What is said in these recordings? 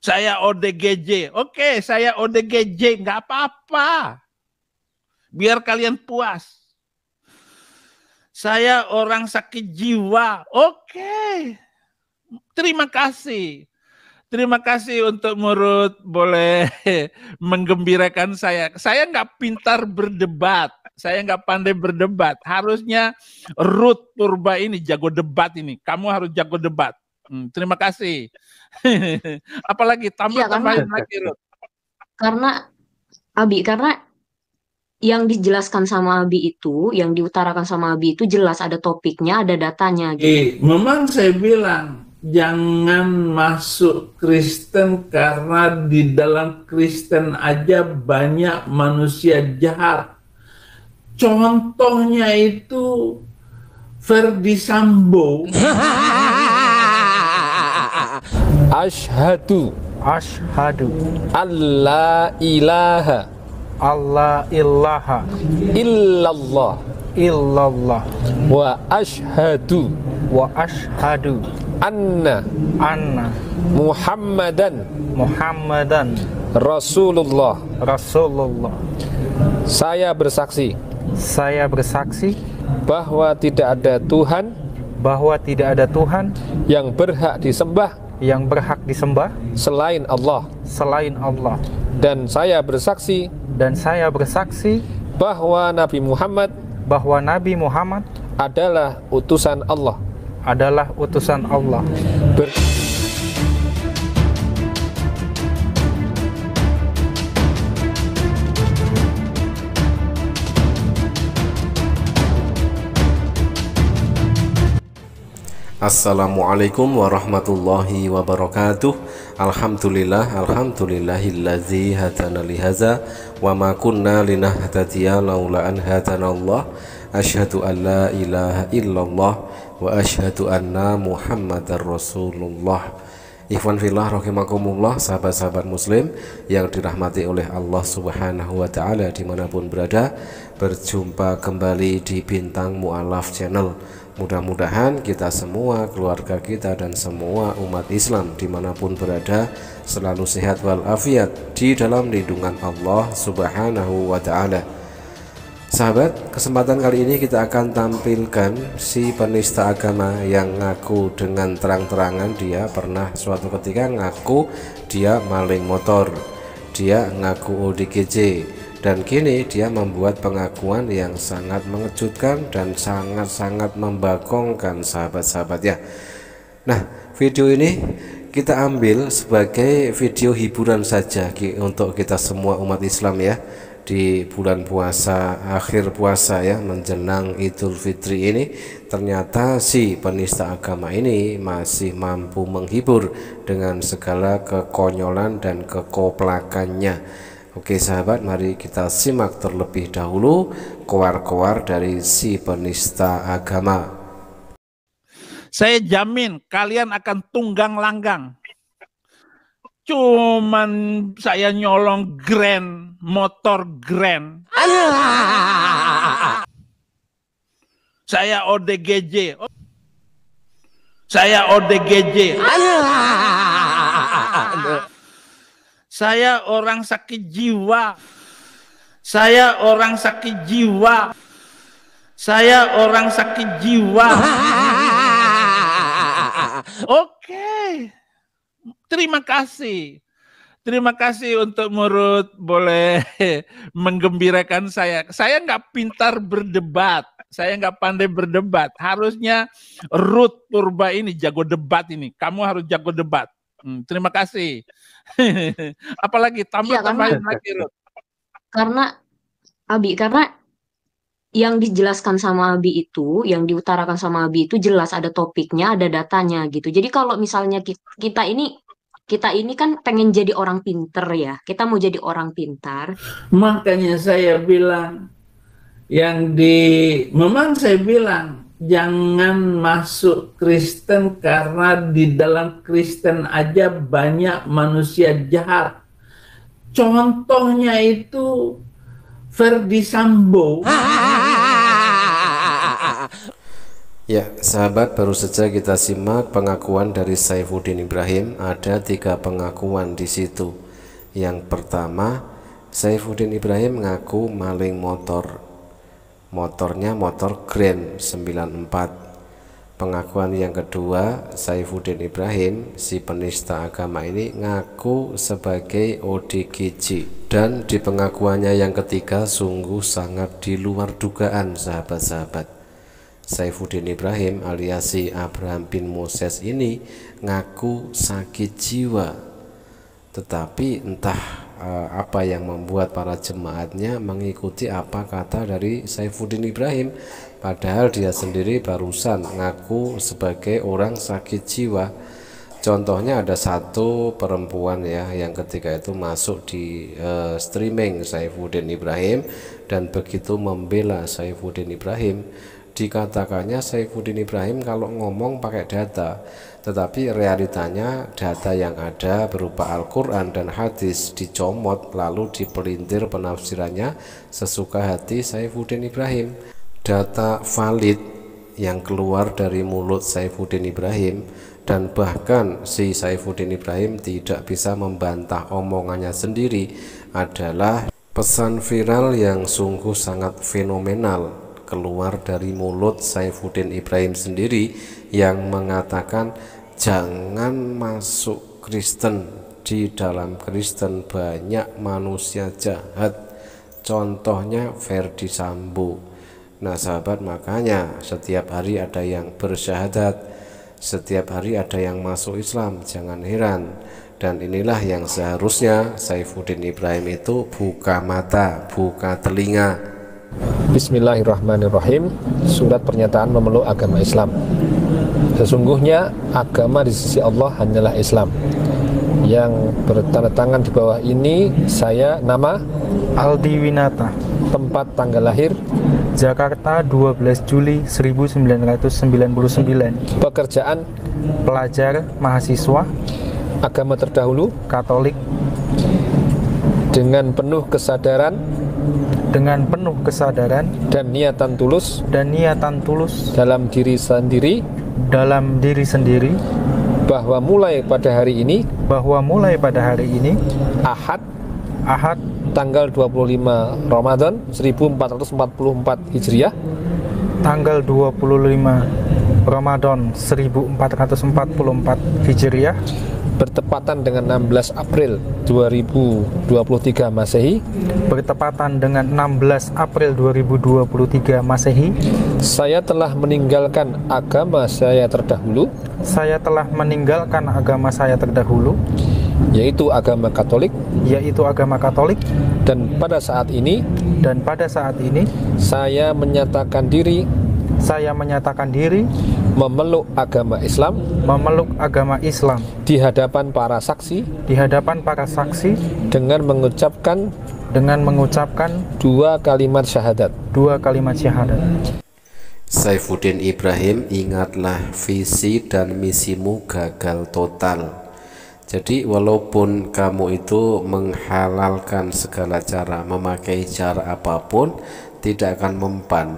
Saya ODGJ. Oke, saya ODGJ. Nggak apa-apa. Biar kalian puas. Saya orang sakit jiwa. Oke. Terima kasih. Terima kasih untuk Murut boleh menggembirakan saya. Saya nggak pintar berdebat. Saya nggak pandai berdebat. Harusnya Ruth Purba ini jago debat ini. Kamu harus jago debat. Hmm, terima kasih. Apalagi tambah ya, tambahin lagi Ruth. Karena Abi, karena yang dijelaskan sama Abi itu, yang diutarakan sama Abi itu jelas ada topiknya, ada datanya. Gitu. Eh, memang saya bilang jangan masuk Kristen karena di dalam Kristen aja banyak manusia jahat. Contohnya itu Ferdi Sambo. Ashadu. Ashadu. Allah ilaha. Allah ilaha illallah. Illallah. Wa ashhadu. Wa ashhadu. Anna. Anna. Muhammadan. Muhammadan. Rasulullah. Rasulullah. Saya bersaksi Saya bersaksi bahwa tidak ada Tuhan bahwa tidak ada Tuhan yang berhak disembah yang berhak disembah? Selain Allah. Selain Allah. Dan saya bersaksi dan saya bersaksi bahwa Nabi Muhammad bahwa Nabi Muhammad adalah utusan Allah. adalah utusan Allah. Ber Assalamualaikum warahmatullahi wabarakatuh. Alhamdulillah Alhamdulillahillazi hadana lihaza Wa ma kunna linahtadiya laula an hadana Allah. Ashhadu an la ilaha illallah Wa ashhadu anna muhammadar rasulullah Ikhwan fillah rahimakumullah sahabat-sahabat muslim yang dirahmati oleh Allah subhanahu wa ta'ala di mana pun berada Berjumpa kembali di Bintang Mu'alaf Channel. Mudah-mudahan kita semua, keluarga kita dan semua umat Islam di mana pun berada selalu sehat walafiat di dalam lindungan Allah subhanahu wa ta'ala Sahabat, kesempatan kali ini kita akan tampilkan si penista agama yang ngaku dengan terang-terangan. Dia pernah suatu ketika ngaku dia maling motor dia ngaku ODGJ dan kini dia membuat pengakuan yang sangat mengejutkan dan sangat-sangat membagongkan sahabat-sahabat ya nah video ini kita ambil sebagai video hiburan saja untuk kita semua umat Islam ya di bulan puasa akhir puasa ya menjelang Idul Fitri ini ternyata si penista agama ini masih mampu menghibur dengan segala kekonyolan dan kekoplakannya. Oke sahabat mari kita simak terlebih dahulu koar-koar dari si penista agama. Saya jamin kalian akan tunggang langgang Cuman saya nyolong grand motor grand Saya ODGJ Saya ODGJ Saya orang sakit jiwa. Saya orang sakit jiwa. Saya orang sakit jiwa. Oke. Terima kasih. Terima kasih untuk Murut boleh menggembirakan saya. Saya nggak pintar berdebat. Saya nggak pandai berdebat. Harusnya Ruth Purba ini jago debat ini. Kamu harus jago debat. Hmm, terima kasih. Apalagi tambah ya, tambahin lagi Ruth. Karena Abi, karena yang dijelaskan sama Abi itu, yang diutarakan sama Abi itu jelas ada topiknya, ada datanya gitu. Jadi kalau misalnya kita ini kita ini kan pengen jadi orang pinter ya. Kita mau jadi orang pintar. Makanya saya bilang yang di memang saya bilang jangan masuk Kristen karena di dalam Kristen aja banyak manusia jahat. Contohnya itu Ferdi Sambo. Ya, sahabat, baru saja kita simak pengakuan dari Saifuddin Ibrahim. Ada tiga pengakuan di situ. Yang pertama, Saifuddin Ibrahim mengaku maling motor. Motornya motor Grand 94. Pengakuan yang kedua, Saifuddin Ibrahim, si penista agama ini ngaku sebagai ODGJ. Dan di pengakuannya yang ketiga sungguh sangat di luar dugaan sahabat-sahabat. Saifuddin Ibrahim alias Abraham bin Moses ini ngaku sakit jiwa. Tetapi entah eh, apa yang membuat para jemaatnya mengikuti apa kata dari Saifuddin Ibrahim. Padahal dia sendiri barusan ngaku sebagai orang sakit jiwa. Contohnya ada satu perempuan ya yang ketika itu masuk di eh, streaming Saifuddin Ibrahim dan begitu membela Saifuddin Ibrahim dikatakannya Saifuddin Ibrahim kalau ngomong pakai data tetapi realitanya data yang ada berupa Al-Quran dan hadis dicomot lalu dipelintir penafsirannya sesuka hati Saifuddin Ibrahim. Data valid yang keluar dari mulut Saifuddin Ibrahim dan bahkan si Saifuddin Ibrahim tidak bisa membantah omongannya sendiri adalah pesan viral yang sungguh sangat fenomenal keluar dari mulut Saifuddin Ibrahim sendiri yang mengatakan jangan masuk Kristen. Di dalam Kristen banyak manusia jahat. Contohnya Verdi Sambo. Nah sahabat makanya setiap hari ada yang bersyahadat setiap hari ada yang masuk Islam jangan heran. Dan inilah yang seharusnya Saifuddin Ibrahim itu buka mata buka telinga Bismillahirrahmanirrahim. Surat pernyataan memeluk agama Islam. Sesungguhnya agama di sisi Allah hanyalah Islam. Yang bertanda tangan di bawah ini Saya nama? Aldi Winata. Tempat tanggal lahir? Jakarta 12 Juli 1999 Pekerjaan? Pelajar mahasiswa. Agama terdahulu? Katolik. Dengan penuh kesadaran dengan penuh kesadaran dan niatan tulus dan niatan tulus dalam diri sendiri dalam diri sendiri bahwa mulai pada hari ini bahwa mulai pada hari ini Ahad Ahad tanggal 25 Ramadan 1444 Hijriah tanggal 25 Ramadan 1444 Hijriah bertepatan dengan 16 April 2023 Masehi. Bertepatan dengan 16 April 2023 Masehi. Saya telah meninggalkan agama saya terdahulu saya telah meninggalkan agama saya terdahulu yaitu agama Katolik. yaitu agama Katolik. Dan pada saat ini dan pada saat ini saya menyatakan diri. saya menyatakan diri memeluk agama Islam memeluk agama Islam di hadapan para saksi di hadapan para saksi dengan mengucapkan dengan mengucapkan dua kalimat syahadat. dua kalimat syahadat. Saifuddin Ibrahim ingatlah visi dan misimu gagal total. Jadi walaupun kamu itu menghalalkan segala cara memakai cara apa pun tidak akan mempan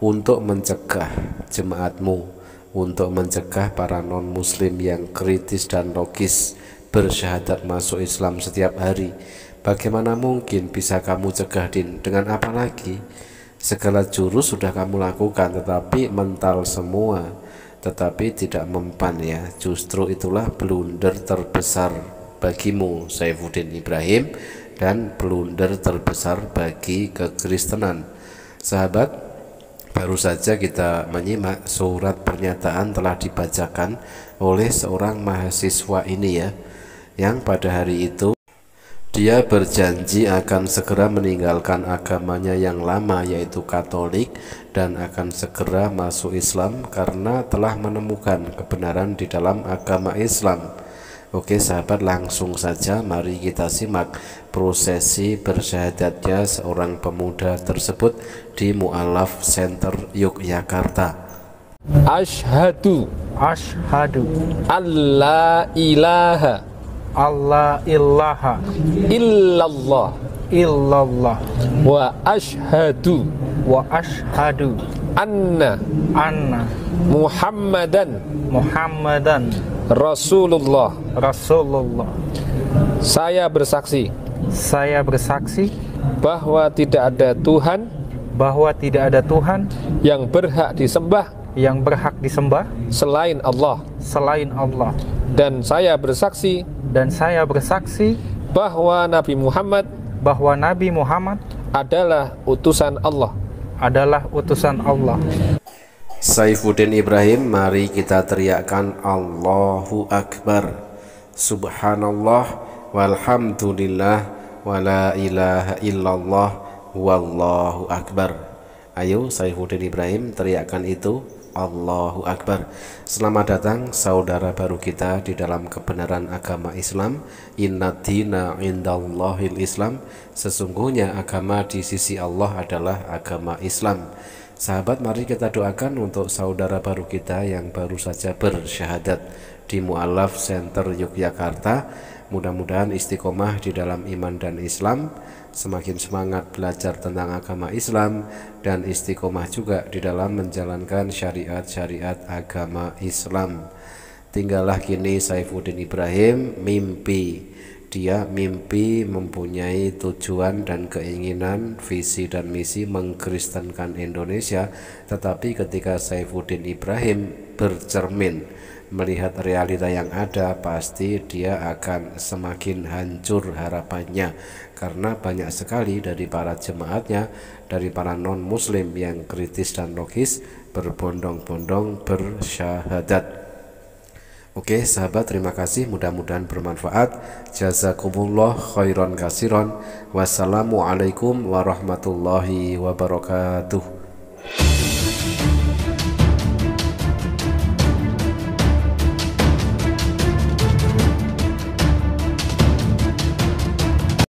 untuk mencegah jemaatmu untuk mencegah para non muslim yang kritis dan logis bersyahadat masuk Islam setiap hari. Bagaimana mungkin bisa kamu cegah din? Dengan apa lagi? Segala jurus sudah kamu lakukan tetapi mental semua tetapi tidak mempan ya. Justru itulah blunder terbesar bagimu Saifuddin Ibrahim dan blunder terbesar bagi kekristenan. Sahabat Baru saja kita menyimak surat pernyataan telah dibacakan oleh seorang mahasiswa ini ya Yang pada hari itu dia berjanji akan segera meninggalkan agamanya yang lama yaitu Katolik dan akan segera masuk Islam karena telah menemukan kebenaran di dalam agama Islam. Oke sahabat langsung saja mari kita simak prosesi bersyahadatnya seorang pemuda tersebut di Mu'alaf Center Yogyakarta. Ashadu Ashadu Allah ilaha. Allah ilaha. Illallah. Illallah. Wa ashadu wa ashadu anna anna Muhammadan Muhammadan Rasulullah. Rasulullah. Saya bersaksi Saya bersaksi bahwa tidak ada Tuhan bahwa tidak ada Tuhan yang berhak disembah yang berhak disembah selain Allah selain Allah. dan saya bersaksi Dan saya bersaksi bahwa Nabi Muhammad bahwa Nabi Muhammad adalah utusan Allah. Adalah utusan Allah. Saifuddin Ibrahim mari kita teriakkan Allahu Akbar. Subhanallah walhamdulillah wala ilaha illallah wallahu akbar. Ayo Saifuddin Ibrahim teriakkan itu Allahu Akbar. Selamat datang saudara baru kita di dalam kebenaran agama Islam. Inna dina indallahil Islam. Sesungguhnya agama di sisi Allah adalah agama Islam. Sahabat mari kita doakan untuk saudara baru kita yang baru saja bersyahadat di Mu'alaf Center Yogyakarta. Mudah-mudahan istiqomah di dalam iman dan Islam Semakin semangat belajar tentang agama Islam Dan istiqomah juga di dalam menjalankan syariat-syariat agama Islam. Tinggallah kini Saifuddin Ibrahim mimpi. Dia mimpi mempunyai tujuan dan keinginan visi dan misi mengkristenkan Indonesia tetapi ketika Saifuddin Ibrahim bercermin melihat realita yang ada pasti dia akan semakin hancur harapannya. Karena banyak sekali dari para jemaatnya dari para non muslim yang kritis dan logis berbondong-bondong bersyahadat. Oke sahabat terima kasih. Mudah-mudahan bermanfaat. Jazakumullah khairan kasiron Wassalamualaikum warahmatullahi wabarakatuh